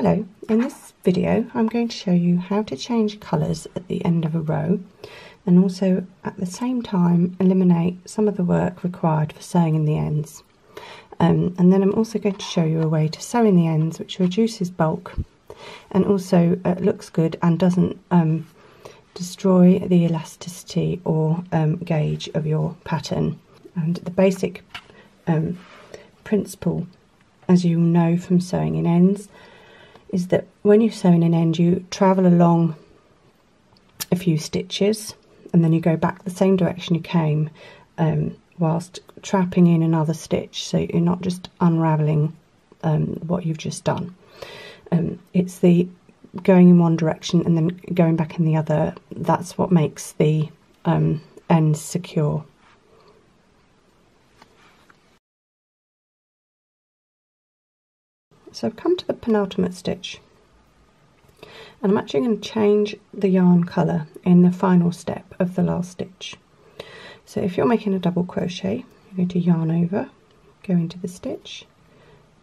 Hello, in this video I'm going to show you how to change colours at the end of a row and also at the same time eliminate some of the work required for sewing in the ends. Um, and then I'm also going to show you a way to sew in the ends which reduces bulk and also uh, looks good and doesn't um, destroy the elasticity or um, gauge of your pattern. And the basic um, principle, as you know from sewing in ends, is that when you sew in an end, you travel along a few stitches and then you go back the same direction you came um, whilst trapping in another stitch so you're not just unraveling um, what you've just done. Um, it's the going in one direction and then going back in the other that's what makes the um, ends secure. So I've come to the penultimate stitch and I'm actually going to change the yarn colour in the final step of the last stitch. So if you're making a double crochet, you're going to yarn over, go into the stitch,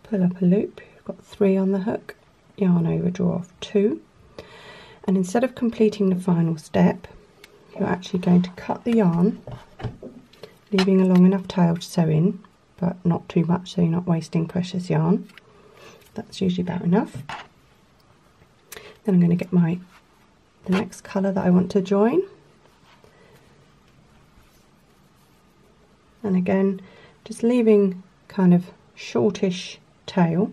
pull up a loop, you've got three on the hook, yarn over, draw off two, and instead of completing the final step, you're actually going to cut the yarn, leaving a long enough tail to sew in, but not too much so you're not wasting precious yarn. That's usually about enough. Then I'm going to get my the next colour that I want to join. And again, just leaving kind of shortish tail.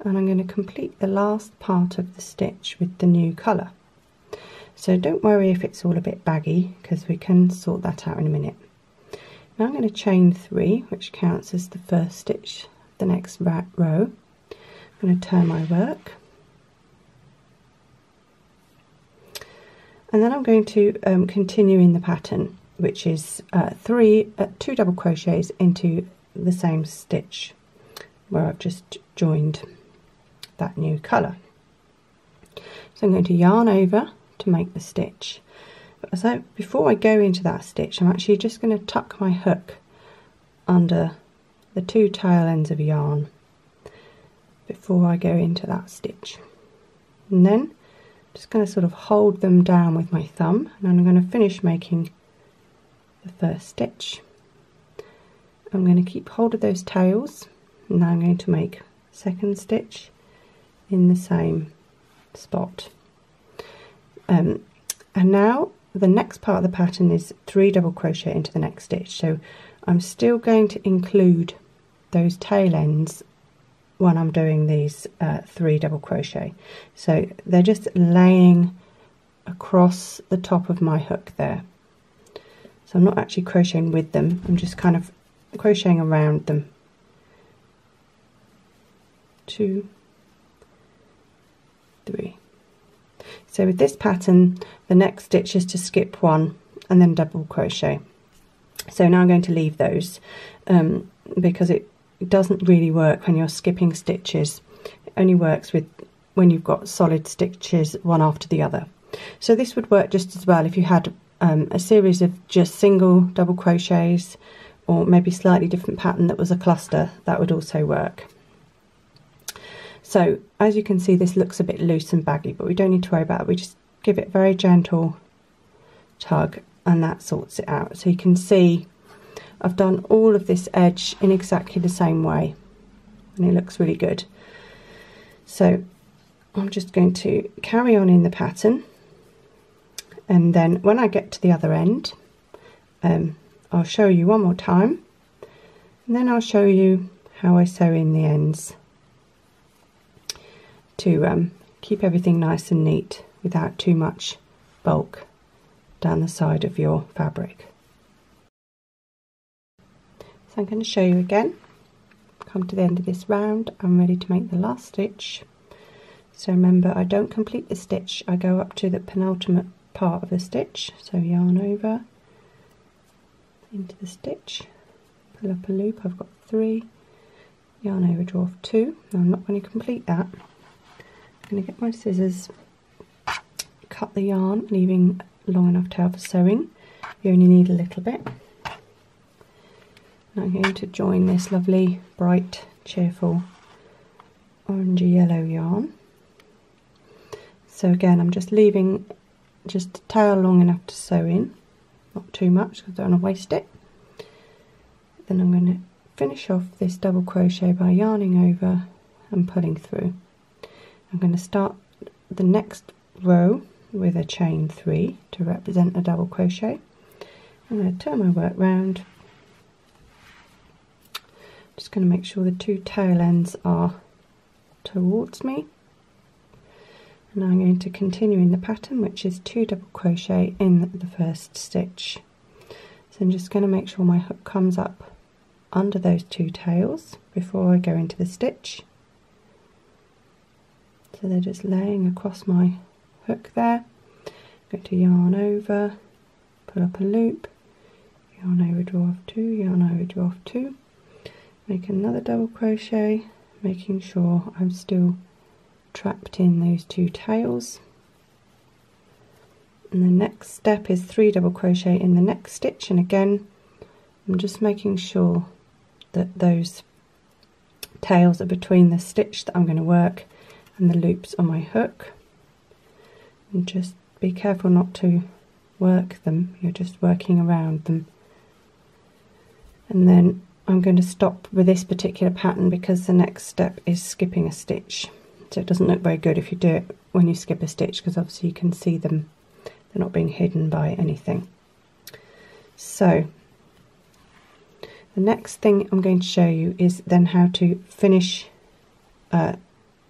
And I'm going to complete the last part of the stitch with the new colour. So don't worry if it's all a bit baggy because we can sort that out in a minute. Now I'm going to chain three, which counts as the first stitch, the next row. I'm going to turn my work. And then I'm going to um, continue in the pattern, which is uh, three, uh, two double crochets into the same stitch where I've just joined that new colour. So I'm going to yarn over to make the stitch. So before I go into that stitch, I'm actually just going to tuck my hook under the two tail ends of yarn before I go into that stitch. And then I'm just going to sort of hold them down with my thumb and I'm going to finish making the first stitch. I'm going to keep hold of those tails and now I'm going to make second stitch in the same spot. Um, and now the next part of the pattern is three double crochet into the next stitch so I'm still going to include those tail ends when I'm doing these uh, three double crochet. So they're just laying across the top of my hook there. So I'm not actually crocheting with them, I'm just kind of crocheting around them. Two, three. So with this pattern, the next stitch is to skip one and then double crochet. So now I'm going to leave those um, because it it doesn't really work when you're skipping stitches. It only works with when you've got solid stitches one after the other. So this would work just as well if you had um, a series of just single double crochets or maybe slightly different pattern that was a cluster, that would also work. So as you can see this looks a bit loose and baggy but we don't need to worry about it. We just give it a very gentle tug and that sorts it out. So you can see I've done all of this edge in exactly the same way and it looks really good. So I'm just going to carry on in the pattern and then when I get to the other end um, I'll show you one more time and then I'll show you how I sew in the ends to um, keep everything nice and neat without too much bulk down the side of your fabric. I'm going to show you again. Come to the end of this round, I'm ready to make the last stitch. So remember, I don't complete the stitch, I go up to the penultimate part of the stitch. So yarn over into the stitch, pull up a loop, I've got three, yarn over, draw off two. Now I'm not going to complete that. I'm going to get my scissors, cut the yarn, leaving long enough tail for sewing. You only need a little bit. I'm going to join this lovely, bright, cheerful orangey yellow yarn. So again, I'm just leaving just a tail long enough to sew in, not too much because I don't want to waste it. Then I'm going to finish off this double crochet by yarning over and pulling through. I'm going to start the next row with a chain three to represent a double crochet. I'm going to turn my work round. Just going to make sure the two tail ends are towards me. And I'm going to continue in the pattern which is two double crochet in the first stitch. So I'm just going to make sure my hook comes up under those two tails before I go into the stitch. So they're just laying across my hook there. Go to yarn over, pull up a loop, yarn over, draw off two, yarn over, draw off two, make another double crochet, making sure I'm still trapped in those two tails. And the next step is three double crochet in the next stitch and again I'm just making sure that those tails are between the stitch that I'm going to work and the loops on my hook and just be careful not to work them you're just working around them and then I'm going to stop with this particular pattern because the next step is skipping a stitch. So it doesn't look very good if you do it when you skip a stitch because obviously you can see them. They're not being hidden by anything. So the next thing I'm going to show you is then how to finish uh,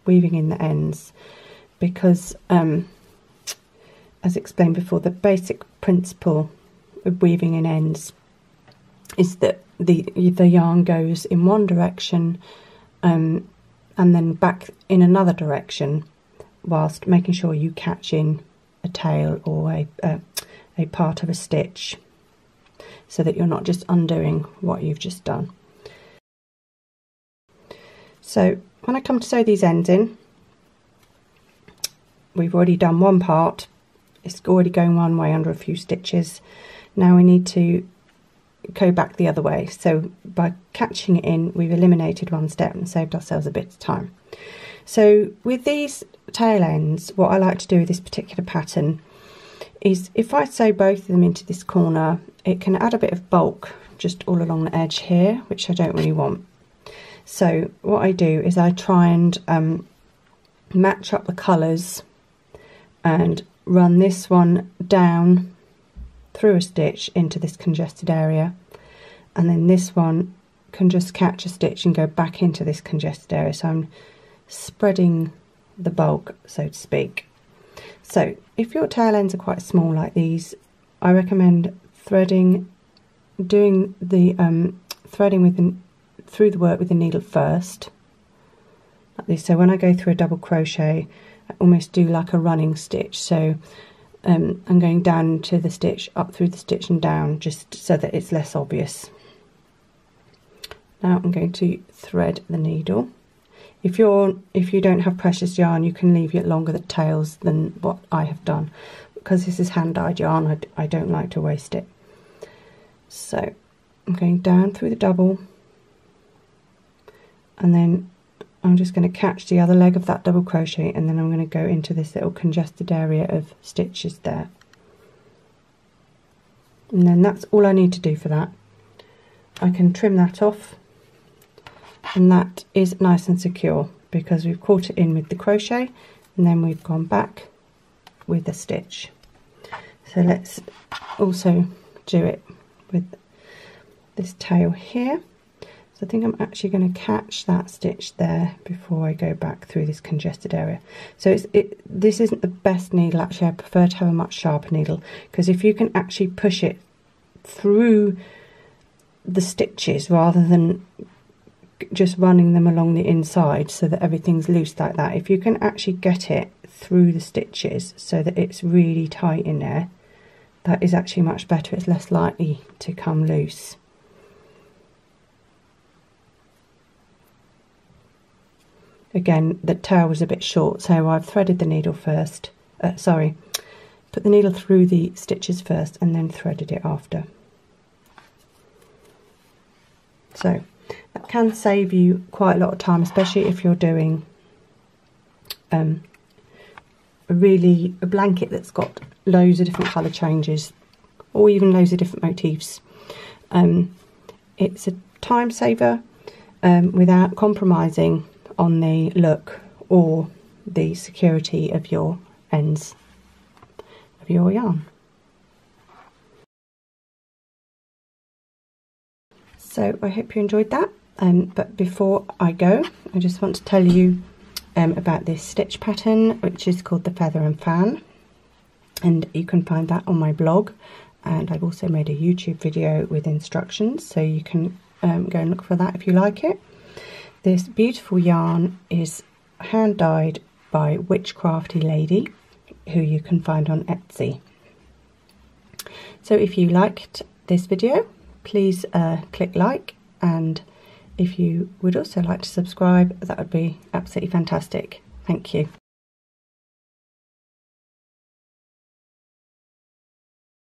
weaving in the ends because um, as explained before the basic principle of weaving in ends is that the the yarn goes in one direction um, and then back in another direction whilst making sure you catch in a tail or a, a, a part of a stitch so that you're not just undoing what you've just done. So when I come to sew these ends in, we've already done one part, it's already going one way under a few stitches. Now we need to go back the other way. So by catching it in, we've eliminated one step and saved ourselves a bit of time. So with these tail ends, what I like to do with this particular pattern is if I sew both of them into this corner, it can add a bit of bulk just all along the edge here, which I don't really want. So what I do is I try and um, match up the colours and run this one down through a stitch into this congested area. And then this one can just catch a stitch and go back into this congested area. So I'm spreading the bulk so to speak. So if your tail ends are quite small like these I recommend threading doing the um, threading with through the work with the needle first. Like this. So when I go through a double crochet I almost do like a running stitch. So um, I'm going down to the stitch, up through the stitch and down, just so that it's less obvious. Now I'm going to thread the needle. If you're if you don't have precious yarn, you can leave it longer the tails than what I have done. Because this is hand dyed yarn, I, I don't like to waste it. So I'm going down through the double and then I'm just going to catch the other leg of that double crochet and then I'm going to go into this little congested area of stitches there. And then that's all I need to do for that. I can trim that off and that is nice and secure because we've caught it in with the crochet and then we've gone back with the stitch. So let's also do it with this tail here so I think I'm actually going to catch that stitch there before I go back through this congested area. So it's, it, this isn't the best needle actually, I prefer to have a much sharper needle because if you can actually push it through the stitches rather than just running them along the inside so that everything's loose like that. If you can actually get it through the stitches so that it's really tight in there, that is actually much better. It's less likely to come loose. Again, the tail was a bit short, so I've threaded the needle first. Uh, sorry, put the needle through the stitches first and then threaded it after. So that can save you quite a lot of time, especially if you're doing um, a really a blanket that's got loads of different colour changes or even loads of different motifs. Um, it's a time saver um, without compromising on the look or the security of your ends of your yarn. So I hope you enjoyed that. Um, but before I go, I just want to tell you um, about this stitch pattern, which is called the Feather and Fan. And you can find that on my blog. And I've also made a YouTube video with instructions, so you can um, go and look for that if you like it. This beautiful yarn is hand dyed by Witchcrafty Lady, who you can find on Etsy. So if you liked this video, please uh, click like and if you would also like to subscribe, that would be absolutely fantastic. Thank you.